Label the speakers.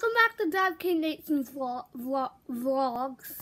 Speaker 1: Welcome back to Dad K Nathan's vlog, vlog, vlogs.